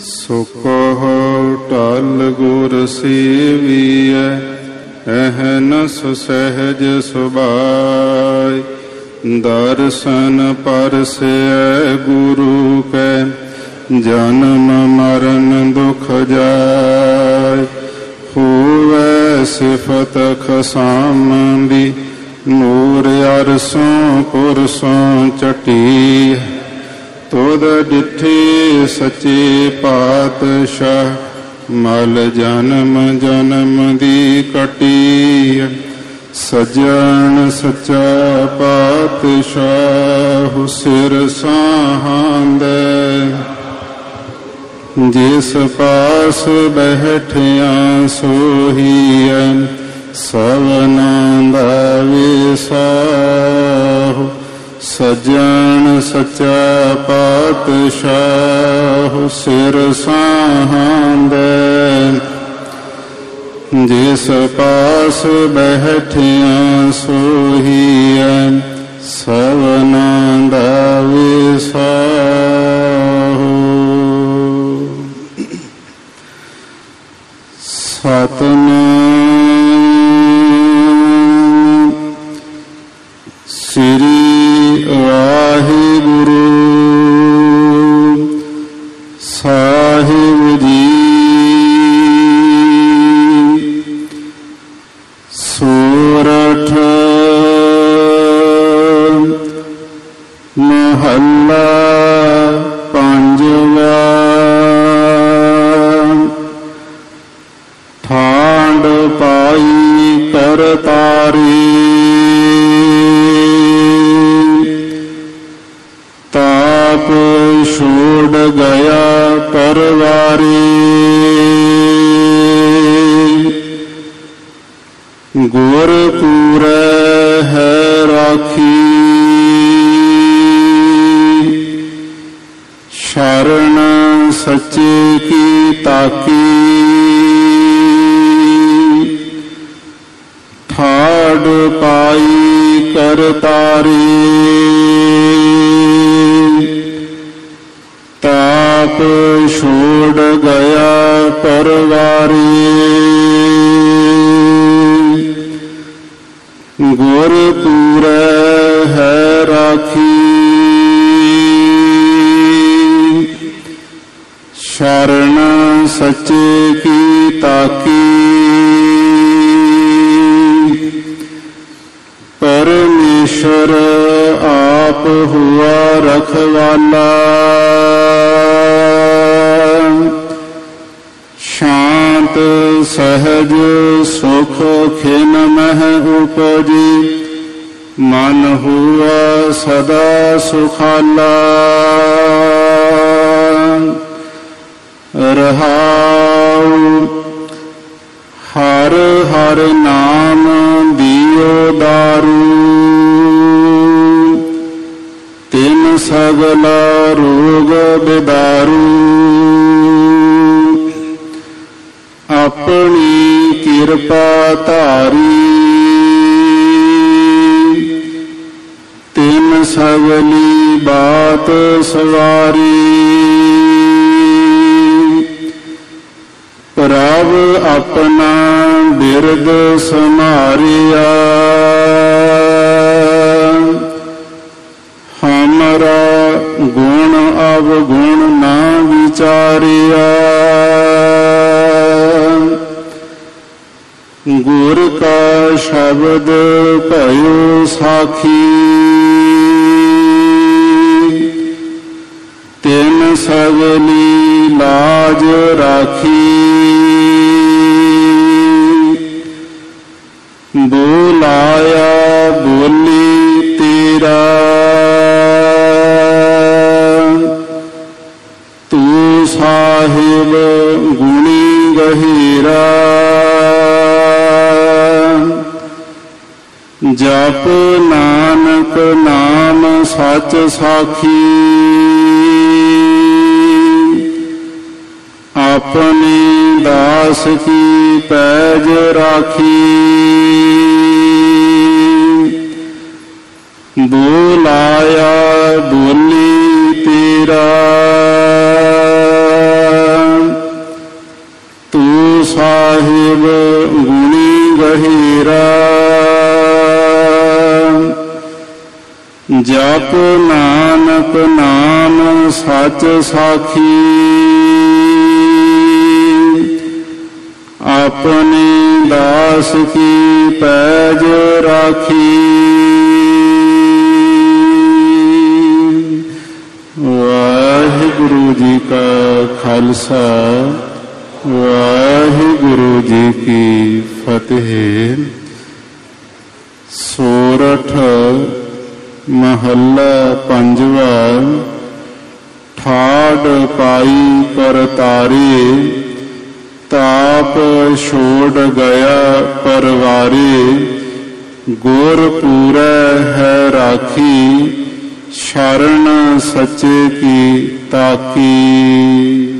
ਸੁਖ ਟਲ ਗੁਰ ਸੇਵੀਐ ਅਹਨਸ ਸਹਿਜ ਸੁਭਾਈ ਦਰਸ਼ਨ ਪਰਸੈ ਗੁਰੂ ਕੈ, ਜਨਮ ਮਰਨ ਦੁਖ ਜਾਇ। ਹੋਵੈ ਸਿਫਤ ਖਸਾਮੰਦੀ ਨੂਰ ਅਰਸੋਂ ਪੁਰਸੋਂ ਚਟੀ ਤੋਦ ਡਿਠੇ ਸੱਚੇ ਪਾਤਸ਼ਾਹ, ਮਲ ਜਨਮ ਜਨਮ ਦੀ ਕਟੀ ਸਜਣ ਸੱਚਾ ਪਾਤਸ਼ਾਹ ਸਿਰ ਸਾਹਾਂਦੇ। ਜਿਸ ਪਾਸ ਬਹਿਠਿਆ ਸੋਹੀਐ ਸਵਨਾਂ ਦਾ ਵਿਸਾਹੁ ਸਜਣ ਸੱਚਾ ਪਾਤਸ਼ਾਹ ਸਿਰ ਸਾਹਾਂਦੇ। ਜਿਸ ਪਾਸ ਬਹਿਠਿਆ ਸੋਹੀਐ ਸਵਨਾ ਦਾ ਵਿਸਾਹੁ। ਸਤਨਾਮ ਮਹੱਲਾ ਪੰਜਵਾ। ਠਾਂਡ ਪਾਈ ਕਰ ਤਾਪ ਛੋੜ ਗਿਆ ਪਰਵਾਰੀ। ਗੁਰ ਪੂਰੈ ਹੈ ਰਾਖੀ। ਕੀ ਤਾਕੀ ਠਾੜ ਪਾਈ ਕਰ ਤਾਰੀ ਤਾਪ ਛੋੜ ਗਿਆ ਪਰਵਾਰੀ ਗੁਰ ਪੂਰੈ ਸੱਚੇ ਕੀ? ਤਾਕੀ ਪਰਮੇਸ਼ਰ ਆਪ ਹੁਆ ਰਖਵਾਲਾ। ਸ਼ਾਂਤ, ਸਹਜ, ਸੁਖ ਖਿਨ ਮਹਿ ਉਪਜੀ। ਮਨ ਹੁਆ ਸਦਾ ਸੁਖਾਲਾ। ਸਗਲਾ ਰੋਗ ਬਿਦਾਰੂ। ਆਪਣੀ ਕਿਰਪਾ ਧਾਰੀ। ਤਿਨ ਸਗਲੀ ਬਾਤ ਸਵਾਰੀ। ਪ੍ਰਭ ਆਪਣਾ ਬਿਰਦ ਸਮਾਰਿਆ ਅਵਗੁਣ ਨਾ ਵਿਚਾਰਿਆ। ਗੁਰ ਕਾ ਸ਼ਬਦ ਭਇਓ ਸਾਖੀ। ਤਿਨ ਸਗਲੀ ਲਾਜ ਰਾਖੀ। ਬੋਲਾਇਆ ਬੋਲੀ ਤੇਰਾ। ਗਹੀਰਾ। ਜਪ ਨਾਨਕ ਨਾਮ ਸਚ ਸਾਖੀ। ਆਪਣੀ ਦਾਸ ਕੀ ਪੈਜ ਰਾਖੀ। ਬੋਲਾਇਆ ਬੋਲੀ ਤੇਰਾ। ਗਹਿਰਾ ਜਪ ਨਾਨਕ ਨਾਮ ਸਚ ਸਾਖੀ ਆਪਣੇ ਦਾਸ ਕੀ ਪੈਜ ਰਾਖੀ ਵਾਹਿਗੁਰੂ ਜੀ ਕਾ ਖਾਲਸਾ ਵਾਹਿਗੁਰੂ ਜੀ ਕੀ ਫਤਿਹ। ਸੋਰਠ ਮਹੱਲਾ ਪੰਜਵਾ ਠਾੜ ਪਾਈ ਕਰਤਾਰੇ ਤਾਪ ਛੋੜ ਗਿਆ ਪਰਵਾਰੇ। ਗੁਰ ਪੂਰੈ ਹੈ ਰਾਖੀ, ਸ਼ਰਨ ਸੱਚੇ ਕੀ ਤਾਕੀ।